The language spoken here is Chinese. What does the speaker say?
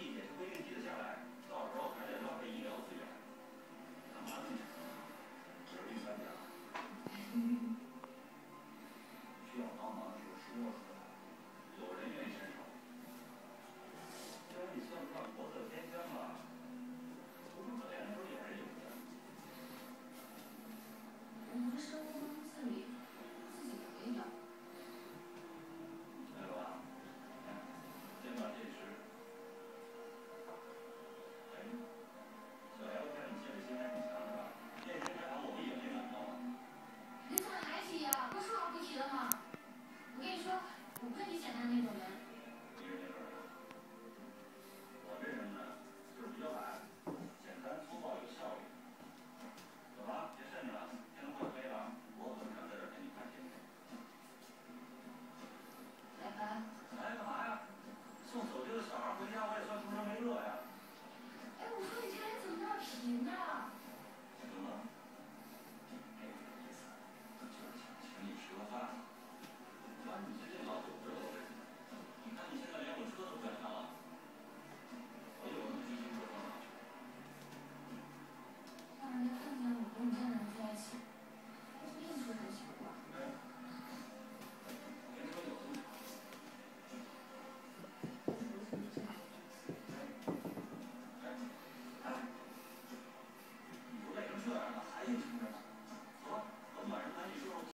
也不一定挤得下来，到时候还得浪费医疗资源。咱妈病，主力参加，需要帮忙的时候说一。